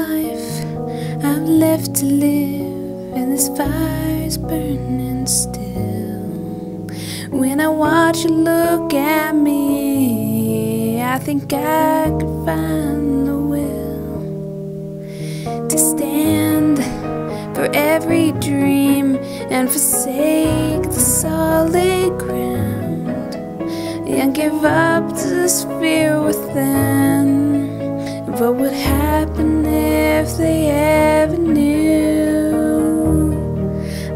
Life I've left to live, and this fire's burning still. When I watch you look at me, I think I could find the will to stand for every dream and forsake the solid ground and give up to this fear within. What would if they ever knew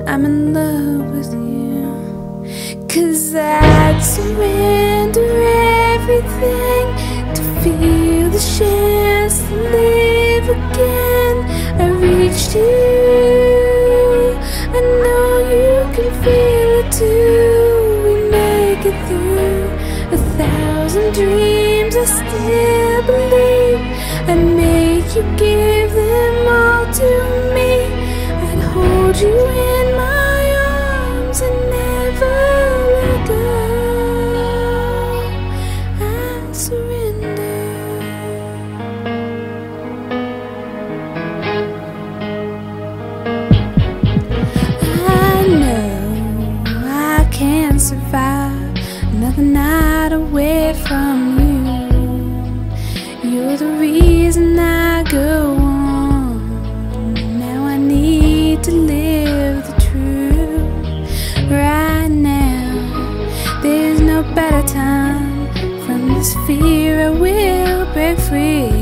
I'm in love with you? Cause I'd surrender everything to feel the chance to live again. I reach to you, I know you can feel it too. We make it through a thousand dreams. I still believe. I'd make you give them all to me. I'd hold you in my arms and never let go. I surrender. I know I can't survive another night away from you. You're the reason I go on. Now I need to live the truth right now. There's no better time from this fear. I will break free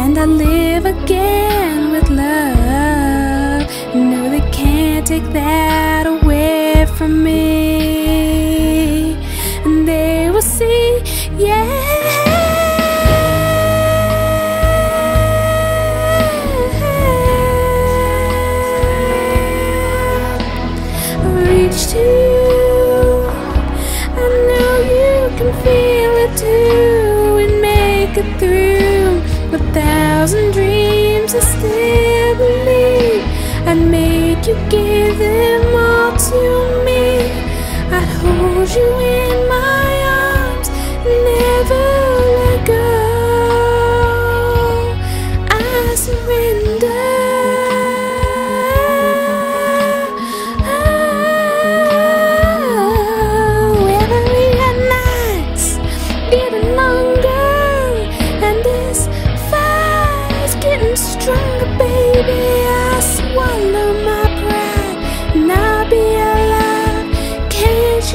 and I live again with love. No, they can't take that away from me, and they will see, yeah. It through a thousand dreams. I still believe I'd make you give them all to me. I'd hold you in my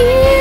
give